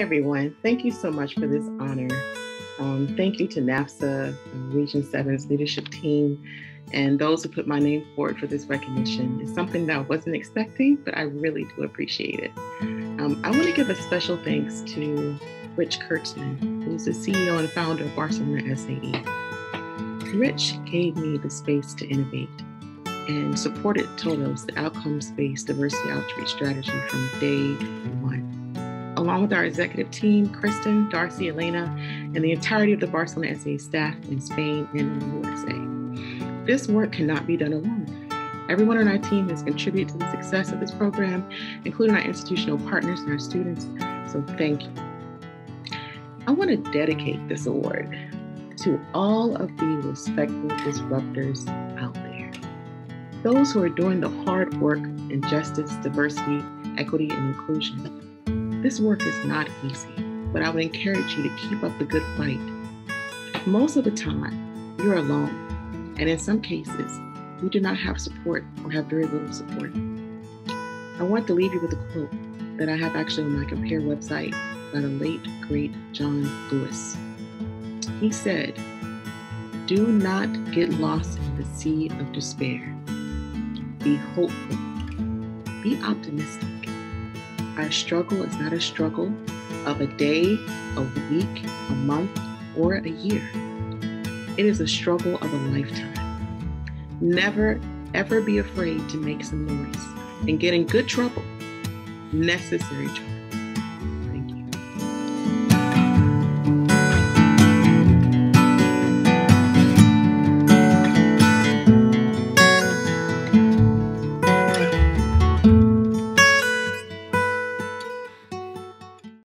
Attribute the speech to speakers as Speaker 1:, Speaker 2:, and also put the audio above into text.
Speaker 1: everyone. Thank you so much for this honor. Um, thank you to NAFSA, Region 7's leadership team, and those who put my name forward for this recognition. It's something that I wasn't expecting, but I really do appreciate it. Um, I want to give a special thanks to Rich Kurtzman, who's the CEO and founder of Barcelona SAE. Rich gave me the space to innovate and supported Todos, the outcomes based diversity outreach strategy from day one. Along with our executive team, Kristen, Darcy, Elena, and the entirety of the Barcelona SAE staff in Spain and in the USA. This work cannot be done alone. Everyone on our team has contributed to the success of this program, including our institutional partners and our students. So thank you. I want to dedicate this award to all of the respectful disruptors out there. Those who are doing the hard work in justice, diversity, equity, and inclusion. This work is not easy, but I would encourage you to keep up the good fight. Most of the time, you're alone, and in some cases, you do not have support or have very little support. I want to leave you with a quote that I have actually on my Compare website by the late, great John Lewis. He said, Do not get lost in the sea of despair. Be hopeful. Be optimistic. Our struggle is not a struggle of a day, a week, a month, or a year. It is a struggle of a lifetime. Never, ever be afraid to make some noise and get in good trouble, necessary trouble.